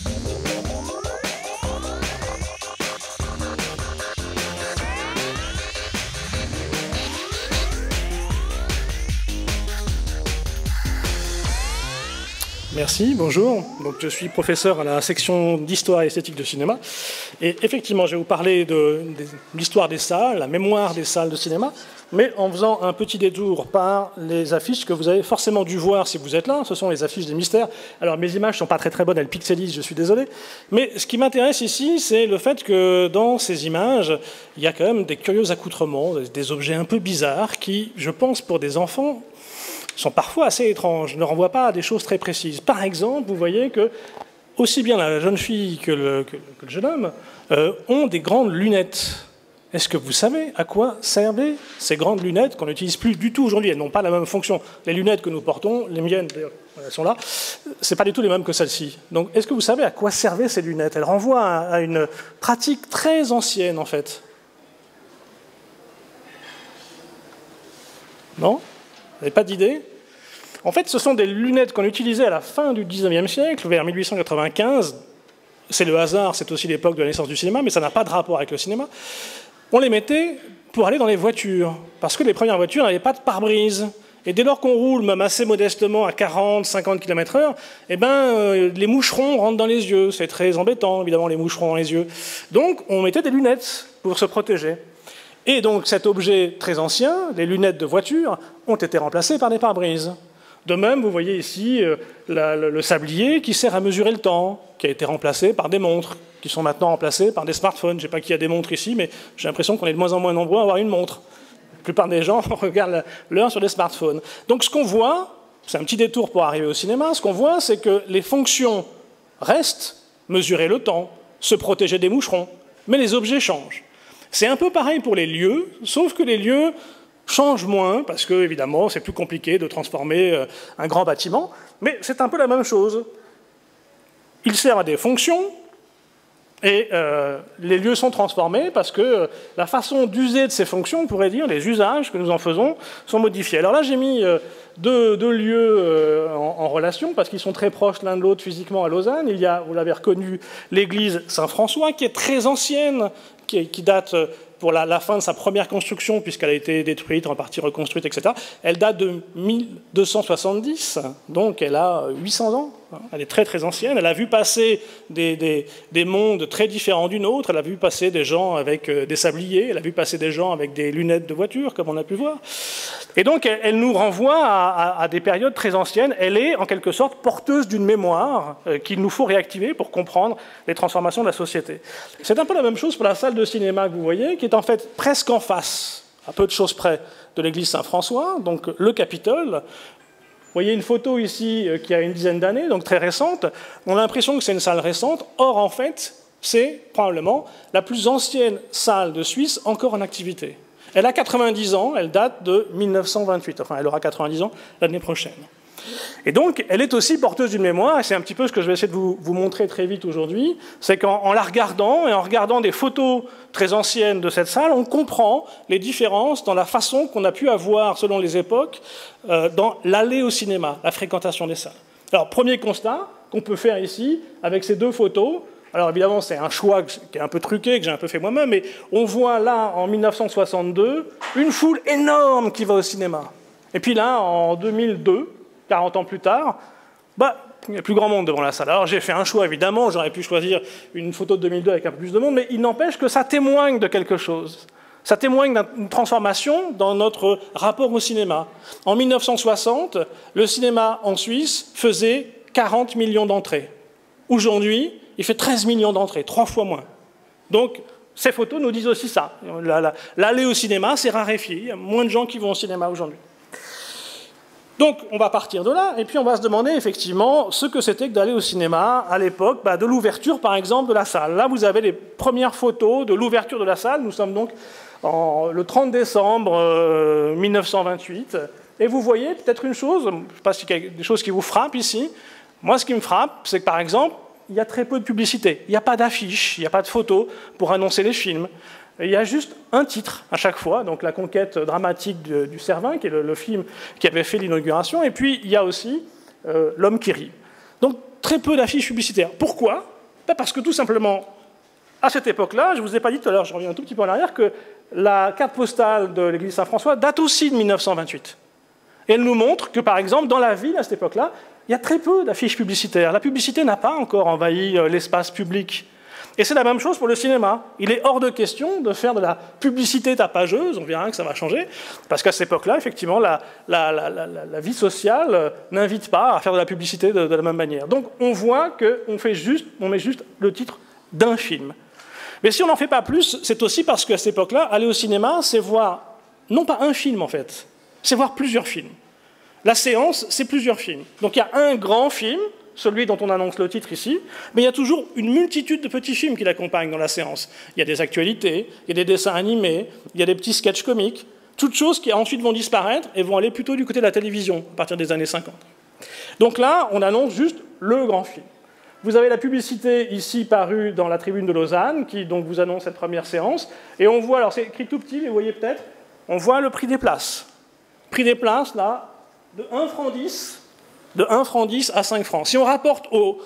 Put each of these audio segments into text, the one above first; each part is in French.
Thank you. Merci, bonjour. Donc, je suis professeur à la section d'histoire et esthétique de cinéma. Et effectivement, je vais vous parler de, l'histoire des salles, la mémoire des salles de cinéma, mais en faisant un petit détour par les affiches que vous avez forcément dû voir si vous êtes là. Ce sont les affiches des mystères. Alors, mes images ne sont pas très très bonnes, elles pixelisent, je suis désolé. Mais ce qui m'intéresse ici, c'est le fait que dans ces images, il y a quand même des curieux accoutrements, des objets un peu bizarres qui, je pense, pour des enfants, sont parfois assez étranges, ne renvoient pas à des choses très précises. Par exemple, vous voyez que aussi bien la jeune fille que le, jeune homme euh, ont des grandes lunettes. Est-ce que vous savez à quoi servaient ces grandes lunettes qu'on n'utilise plus du tout aujourd'hui? Elles n'ont pas la même fonction. Les lunettes que nous portons, les miennes elles sont là, c'est pas du tout les mêmes que celles-ci. Donc, est-ce que vous savez à quoi servaient ces lunettes? Elles renvoient à une pratique très ancienne en fait. Non? Vous n'avez pas d'idée? En fait, ce sont des lunettes qu'on utilisait à la fin du 19e siècle, vers 1895. C'est le hasard, c'est aussi l'époque de la naissance du cinéma, mais ça n'a pas de rapport avec le cinéma. On les mettait pour aller dans les voitures, parce que les premières voitures n'avaient pas de pare-brise. Et dès lors qu'on roule, même assez modestement, à 40, 50 km/h, eh ben, euh, les moucherons rentrent dans les yeux. C'est très embêtant, évidemment, les moucherons dans les yeux. Donc, on mettait des lunettes pour se protéger. Et donc cet objet très ancien, les lunettes de voiture, ont été remplacées par des pare-brises. De même, vous voyez ici euh, le, sablier qui sert à mesurer le temps, qui a été remplacé par des montres, qui sont maintenant remplacées par des smartphones. Je ne sais pas qui a des montres ici, mais j'ai l'impression qu'on est de moins en moins nombreux à avoir une montre. La plupart des gens regardent l'heure sur des smartphones. Donc ce qu'on voit, c'est un petit détour pour arriver au cinéma, ce qu'on voit, c'est que les fonctions restent, mesurer le temps, se protéger des moucherons, mais les objets changent. C'est un peu pareil pour les lieux, sauf que les lieux changent moins, parce que, évidemment, c'est plus compliqué de transformer euh, un grand bâtiment, mais c'est un peu la même chose. Ils servent à des fonctions, et euh, les lieux sont transformés parce que euh, la façon d'user de ces fonctions, on pourrait dire, les usages que nous en faisons, sont modifiés. Alors là, j'ai mis deux, lieux en, relation parce qu'ils sont très proches l'un de l'autre physiquement à Lausanne. Il y a, vous l'avez reconnu, l'église Saint-François, qui est très ancienne, qui, date euh, pour la, fin de sa première construction, puisqu'elle a été détruite, en partie reconstruite, etc. Elle date de 1270, donc elle a 800 ans. Elle est très très ancienne. Elle a vu passer des, mondes très différents d'une autre. Elle a vu passer des gens avec euh, des sabliers. Elle a vu passer des gens avec des lunettes de voiture, comme on a pu voir. Et donc elle, nous renvoie à, des périodes très anciennes. Elle est en quelque sorte porteuse d'une mémoire euh, qu'il nous faut réactiver pour comprendre les transformations de la société. C'est un peu la même chose pour la salle de cinéma que vous voyez, qui est en fait presque en face, à peu de choses près, de l'église Saint-François, donc le Capitole. Vous voyez une photo ici euh, qui a une dizaine d'années, donc très récente. On a l'impression que c'est une salle récente. Or, en fait, c'est probablement la plus ancienne salle de Suisse encore en activité. Elle a 90 ans, elle date de 1928. Enfin, elle aura 90 ans l'année prochaine. Et donc, elle est aussi porteuse d'une mémoire, et c'est un petit peu ce que je vais essayer de vous, montrer très vite aujourd'hui, c'est qu'en la regardant, et en regardant des photos très anciennes de cette salle, on comprend les différences dans la façon qu'on a pu avoir, selon les époques, euh, dans l'aller au cinéma, la fréquentation des salles. Alors, premier constat qu'on peut faire ici, avec ces deux photos, alors évidemment, c'est un choix qui est un peu truqué, que j'ai un peu fait moi-même, mais on voit là, en 1962, une foule énorme qui va au cinéma. Et puis là, en 2002, 40 ans plus tard, bah, il n'y a plus grand monde devant la salle. Alors j'ai fait un choix, évidemment, j'aurais pu choisir une photo de 2002 avec un peu plus de monde, mais il n'empêche que ça témoigne de quelque chose. Ça témoigne d'une transformation dans notre rapport au cinéma. En 1960, le cinéma en Suisse faisait 40 millions d'entrées. Aujourd'hui, il fait 13 millions d'entrées, trois fois moins. Donc, ces photos nous disent aussi ça. L'aller au cinéma, c'est raréfié. Il y a moins de gens qui vont au cinéma aujourd'hui. Donc on va partir de là, et puis on va se demander effectivement ce que c'était que d'aller au cinéma à l'époque bah, de l'ouverture par exemple de la salle. Là vous avez les premières photos de l'ouverture de la salle, nous sommes donc le 30 décembre 1928, euh, et vous voyez peut-être une chose, je ne sais pas s'il y a des choses qui vous frappent ici, moi ce qui me frappe c'est que par exemple il y a très peu de publicité, il n'y a pas d'affiches, il n'y a pas de photos pour annoncer les films. Il y a juste un titre à chaque fois, donc la conquête dramatique du, Cervin, qui est le, film qui avait fait l'inauguration, et puis il y a aussi euh, L'homme qui rit. Donc très peu d'affiches publicitaires. Pourquoi? Parce que tout simplement, à cette époque-là, je ne vous ai pas dit tout à l'heure, je reviens un tout petit peu en arrière, que la carte postale de l'église Saint-François date aussi de 1928. Et elle nous montre que, par exemple, dans la ville, à cette époque-là, il y a très peu d'affiches publicitaires. La publicité n'a pas encore envahi euh, l'espace public. Et c'est la même chose pour le cinéma. Il est hors de question de faire de la publicité tapageuse, on verra que ça va changer, parce qu'à cette époque-là, effectivement, la, vie sociale euh, n'invite pas à faire de la publicité de, la même manière. Donc on voit qu'on met juste le titre d'un film. Mais si on n'en fait pas plus, c'est aussi parce qu'à cette époque-là, aller au cinéma, c'est voir non pas un film en fait, c'est voir plusieurs films. La séance, c'est plusieurs films. Donc il y a un grand film, celui dont on annonce le titre ici, mais il y a toujours une multitude de petits films qui l'accompagnent dans la séance. Il y a des actualités, il y a des dessins animés, il y a des petits sketchs comiques, toutes choses qui ensuite vont disparaître et vont aller plutôt du côté de la télévision à partir des années 50. Donc là, on annonce juste le grand film. Vous avez la publicité ici parue dans la tribune de Lausanne, qui donc vous annonce cette première séance. Et on voit, alors c'est écrit tout petit, mais vous voyez peut-être, on voit le prix des places. Prix des places, là, de 1 franc 10, de 1 franc 10 à 5 francs. Si on rapporte au,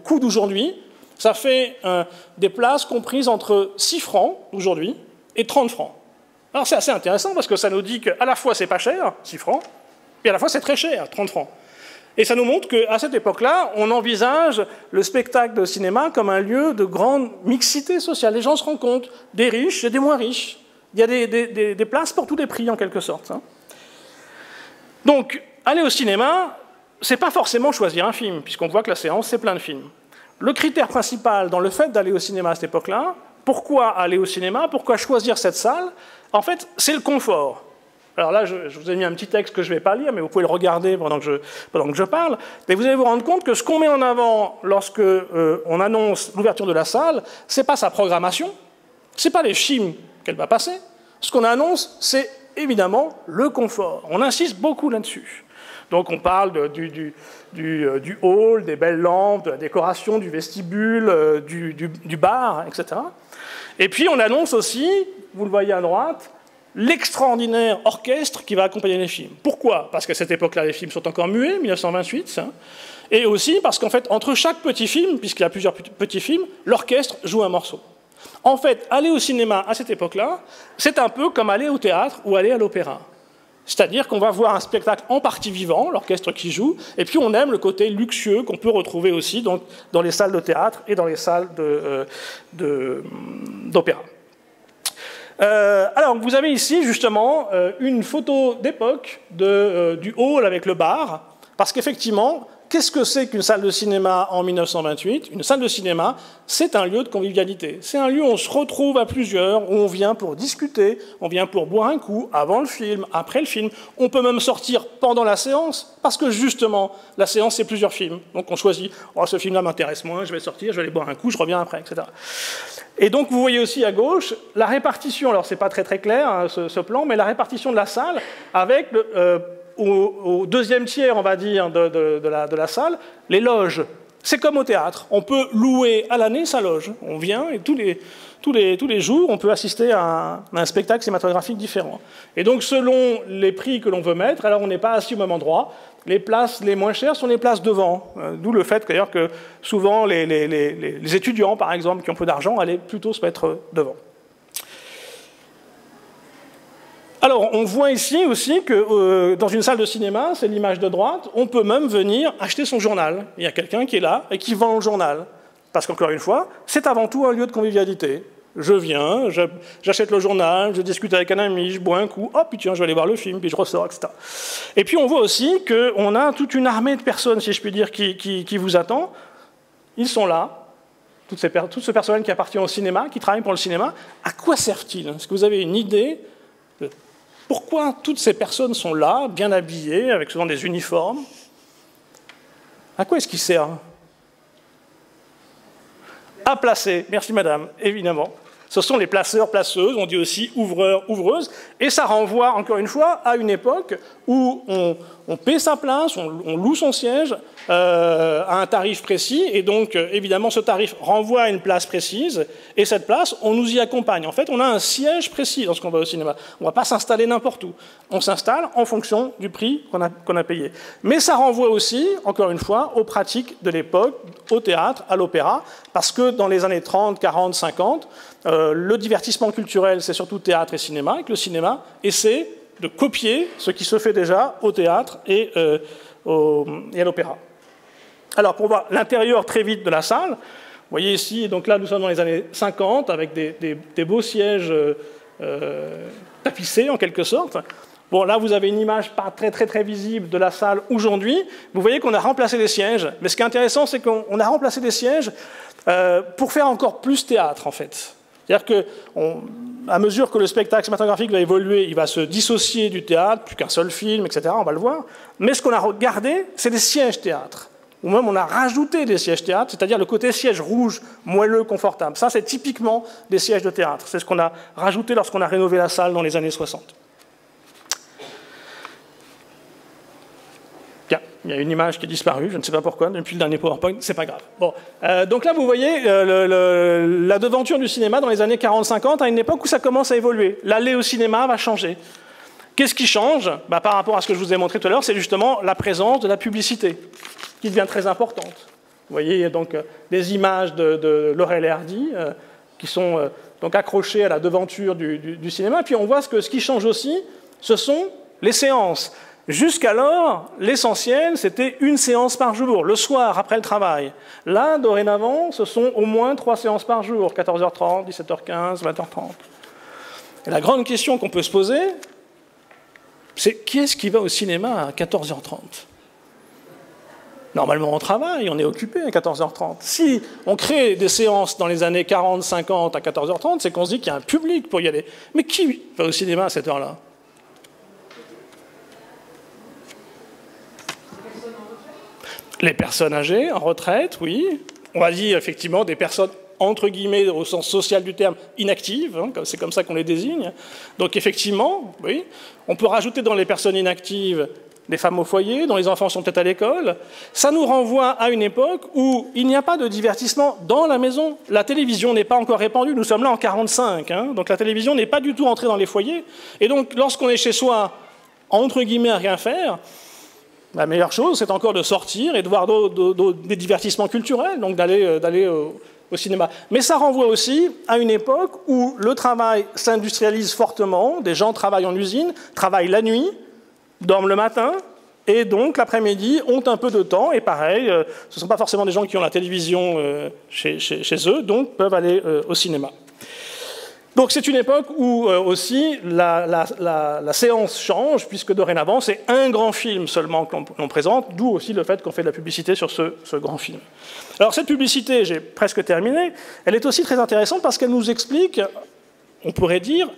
coût d'aujourd'hui, ça fait euh, des places comprises entre 6 francs d'aujourd'hui et 30 francs. Alors c'est assez intéressant parce que ça nous dit qu'à la fois c'est pas cher, 6 francs, et à la fois c'est très cher, 30 francs. Et ça nous montre qu'à cette époque-là, on envisage le spectacle de cinéma comme un lieu de grande mixité sociale. Les gens se compte des riches et des moins riches. Il y a des, places pour tous les prix, en quelque sorte. Hein. Donc, aller au cinéma, c'est pas forcément choisir un film, puisqu'on voit que la séance, c'est plein de films. Le critère principal dans le fait d'aller au cinéma à cette époque-là, pourquoi aller au cinéma, pourquoi choisir cette salle, en fait, c'est le confort. Alors là, je, vous ai mis un petit texte que je ne vais pas lire, mais vous pouvez le regarder pendant que je, parle. Mais vous allez vous rendre compte que ce qu'on met en avant lorsque euh, on annonce l'ouverture de la salle, ce n'est pas sa programmation, ce n'est pas les films qu'elle va passer. Ce qu'on annonce, c'est évidemment le confort. On insiste beaucoup là-dessus. Donc on parle euh, du, hall, des belles lampes, de la décoration, du vestibule, euh, du, bar, etc. Et puis on annonce aussi, vous le voyez à droite, l'extraordinaire orchestre qui va accompagner les films. Pourquoi? Parce qu'à cette époque-là, les films sont encore muets, 1928, et aussi parce qu'en fait, entre chaque petit film, puisqu'il y a plusieurs petits films, l'orchestre joue un morceau. En fait, aller au cinéma à cette époque-là, c'est un peu comme aller au théâtre ou aller à l'opéra. C'est-à-dire qu'on va voir un spectacle en partie vivant, l'orchestre qui joue, et puis on aime le côté luxueux qu'on peut retrouver aussi dans les salles de théâtre et dans les salles euh, d'opéra. Euh, alors, vous avez ici justement euh, une photo d'époque du hall avec le bar, parce qu'effectivement, Qu'est-ce que c'est qu'une salle de cinéma en 1928 Une salle de cinéma, c'est un lieu de convivialité. C'est un lieu où on se retrouve à plusieurs, où on vient pour discuter, on vient pour boire un coup avant le film, après le film. On peut même sortir pendant la séance, parce que justement, la séance, c'est plusieurs films. Donc on choisit, oh, ce film-là m'intéresse moins, je vais sortir, je vais aller boire un coup, je reviens après, etc. Et donc vous voyez aussi à gauche la répartition, alors c'est pas très très clair hein, ce, plan, mais la répartition de la salle avec le, euh, au, deuxième tiers, on va dire, de, la, salle, les loges. C'est comme au théâtre. On peut louer à l'année sa loge. On vient et tous les, tous les, tous les jours, on peut assister à un, spectacle cinématographique différent. Et donc, selon les prix que l'on veut mettre, alors on n'est pas assis au même endroit. Les places les moins chères sont les places devant. Euh, d'où le fait d'ailleurs que souvent les, les, étudiants, par exemple, qui ont peu d'argent, allaient plutôt se mettre devant. Alors, on voit ici aussi que euh, dans une salle de cinéma, c'est l'image de droite, on peut même venir acheter son journal. Il y a quelqu'un qui est là et qui vend le journal. Parce qu'encore une fois, c'est avant tout un lieu de convivialité. Je viens, j'achète le journal, je discute avec un ami, je bois un coup, hop, puis tiens, je vais aller voir le film, puis je ressors, etc. Et puis on voit aussi qu'on a toute une armée de personnes, si je puis dire, qui, vous attend. Ils sont là, tout ce personnel qui appartient au cinéma, qui travaille pour le cinéma. À quoi servent-ils? Est-ce que vous avez une idée pourquoi toutes ces personnes sont là, bien habillées, avec souvent des uniformes? À quoi est-ce qu'ils servent? À placer, merci madame, évidemment. Ce sont les placeurs, placeuses, on dit aussi ouvreurs, ouvreuses, et ça renvoie encore une fois à une époque où on, paie sa place, on, loue son siège euh, à un tarif précis, et donc euh, évidemment ce tarif renvoie à une place précise, et cette place, on nous y accompagne. En fait, on a un siège précis lorsqu'on va au cinéma. On ne va pas s'installer n'importe où. On s'installe en fonction du prix qu'on a, payé. Mais ça renvoie aussi, encore une fois, aux pratiques de l'époque, au théâtre, à l'opéra, parce que dans les années 30, 40, 50, le divertissement culturel, c'est surtout théâtre et cinéma, et que le cinéma essaie de copier ce qui se fait déjà au théâtre et, euh, à l'opéra. Alors, pour voir l'intérieur très vite de la salle, vous voyez ici, donc là, nous sommes dans les années 50, avec des, beaux sièges euh, tapissés, en quelque sorte. Bon, là, vous avez une image pas très, très, très visible de la salle aujourd'hui. Vous voyez qu'on a remplacé des sièges. Mais ce qui est intéressant, c'est qu'on a remplacé des sièges euh, pour faire encore plus théâtre, en fait. C'est-à-dire qu'à mesure que le spectacle cinématographique va évoluer, il va se dissocier du théâtre, plus qu'un seul film, etc., on va le voir. Mais ce qu'on a regardé, c'est des sièges théâtre. Ou même on a rajouté des sièges théâtre, c'est-à-dire le côté siège rouge, moelleux, confortable. Ça, c'est typiquement des sièges de théâtre. C'est ce qu'on a rajouté lorsqu'on a rénové la salle dans les années 60. Il y a une image qui est disparue, je ne sais pas pourquoi, depuis le dernier PowerPoint, c'est pas grave. Bon. Euh, donc là, vous voyez euh, la devanture du cinéma dans les années 40-50, à une époque où ça commence à évoluer. L'aller au cinéma va changer. Qu'est-ce qui change? Bah, Par rapport à ce que je vous ai montré tout à l'heure, c'est justement la présence de la publicité, qui devient très importante. Vous voyez, donc euh, des images de, de Laurel et Hardy qui sont donc accrochées à la devanture du, du, cinéma. Puis on voit que ce qui change aussi, ce sont les séances. Jusqu'alors, l'essentiel, c'était une séance par jour, le soir, après le travail. Là, dorénavant, ce sont au moins trois séances par jour, 14h30, 17h15, 20h30. Et la grande question qu'on peut se poser, c'est qui est-ce qui va au cinéma à 14h30 Normalement, on travaille, on est occupé à 14h30. Si on crée des séances dans les années 40, 50 à 14h30, c'est qu'on se dit qu'il y a un public pour y aller. Mais qui va au cinéma à cette heure-là? Les personnes âgées, en retraite, oui. On va dire effectivement des personnes entre guillemets, au sens social du terme, inactives, hein, c'est comme ça qu'on les désigne. Donc effectivement, oui, on peut rajouter dans les personnes inactives des femmes au foyer, dont les enfants sont peut-être à l'école. Ça nous renvoie à une époque où il n'y a pas de divertissement dans la maison. La télévision n'est pas encore répandue, nous sommes là en 45, hein, donc la télévision n'est pas du tout entrée dans les foyers. Et donc lorsqu'on est chez soi, entre guillemets, à rien faire, la meilleure chose, c'est encore de sortir et de voir des divertissements culturels, donc d'aller euh, au, cinéma. Mais ça renvoie aussi à une époque où le travail s'industrialise fortement, des gens travaillent en usine, travaillent la nuit, dorment le matin, et donc l'après-midi ont un peu de temps, et pareil, euh, ce ne sont pas forcément des gens qui ont la télévision euh, chez, eux, donc peuvent aller au cinéma. Donc c'est une époque où euh, aussi la, séance change, puisque dorénavant c'est un grand film seulement que l'on présente, d'où aussi le fait qu'on fait de la publicité sur ce, grand film. Alors cette publicité, j'ai presque terminé, elle est aussi très intéressante parce qu'elle nous explique, on pourrait dire,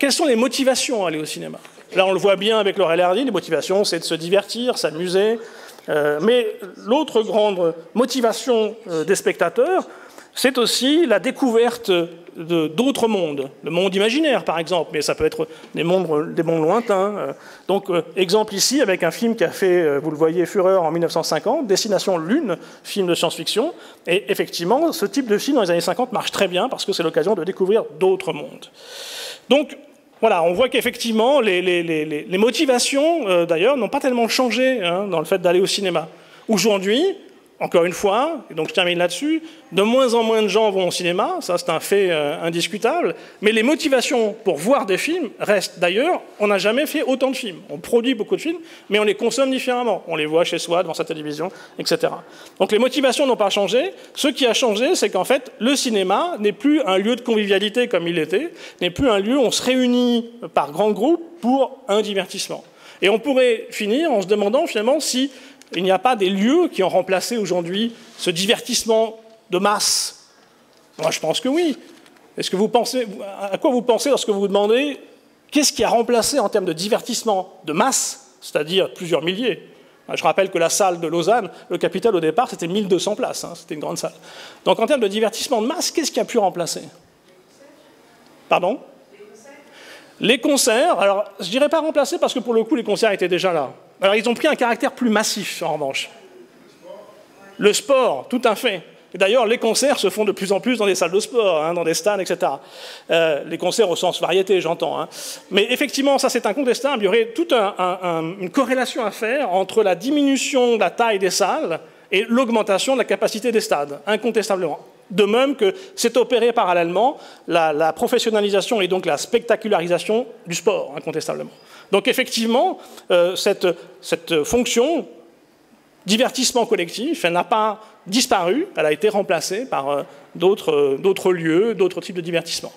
quelles sont les motivations à aller au cinéma. Là on le voit bien avec Laurel Hardy, les motivations c'est de se divertir, s'amuser, euh, mais l'autre grande motivation euh, des spectateurs, c'est aussi la découverte d'autres mondes, le monde imaginaire par exemple, mais ça peut être des mondes, des mondes lointains. Euh. Donc, euh, exemple ici avec un film qui a fait, euh, vous le voyez, fureur en 1950, Destination Lune, film de science-fiction. Et effectivement, ce type de film dans les années 50 marche très bien parce que c'est l'occasion de découvrir d'autres mondes. Donc, voilà, on voit qu'effectivement, les, motivations, d'ailleurs, n'ont pas tellement changé hein, dans le fait d'aller au cinéma. Aujourd'hui, encore une fois, et donc je termine là-dessus, de moins en moins de gens vont au cinéma, ça c'est un fait euh, indiscutable, mais les motivations pour voir des films restent. D'ailleurs, on n'a jamais fait autant de films. On produit beaucoup de films, mais on les consomme différemment. On les voit chez soi, devant sa télévision, etc. Donc les motivations n'ont pas changé. Ce qui a changé, c'est qu'en fait, le cinéma n'est plus un lieu de convivialité comme il était, n'est plus un lieu où on se réunit par grands groupes pour un divertissement. Et on pourrait finir en se demandant finalement si il n'y a pas des lieux qui ont remplacé aujourd'hui ce divertissement de masse Moi, je pense que oui. Est-ce que vous pensez, à quoi vous pensez lorsque vous vous demandez qu'est-ce qui a remplacé en termes de divertissement de masse, c'est-à-dire plusieurs milliers? Je rappelle que la salle de Lausanne, le capital au départ, c'était 1200 places, hein, c'était une grande salle. Donc en termes de divertissement de masse, qu'est-ce qui a pu remplacer? Pardon? Les concerts, alors je dirais pas remplacer parce que pour le coup les concerts étaient déjà là. Alors ils ont pris un caractère plus massif en revanche. Le sport, tout à fait. D'ailleurs, les concerts se font de plus en plus dans des salles de sport, hein, dans des stades, etc. Euh, les concerts au sens variété, j'entends. Hein. Mais effectivement, ça c'est incontestable. Il y aurait toute une corrélation à faire entre la diminution de la taille des salles et l'augmentation de la capacité des stades, incontestablement. De même que c'est opéré parallèlement la, professionnalisation et donc la spectacularisation du sport, incontestablement. Donc effectivement, euh, cette, cette fonction divertissement collectif, elle n'a pas disparu, elle a été remplacée par euh, euh, d'autres lieux, d'autres types de divertissement.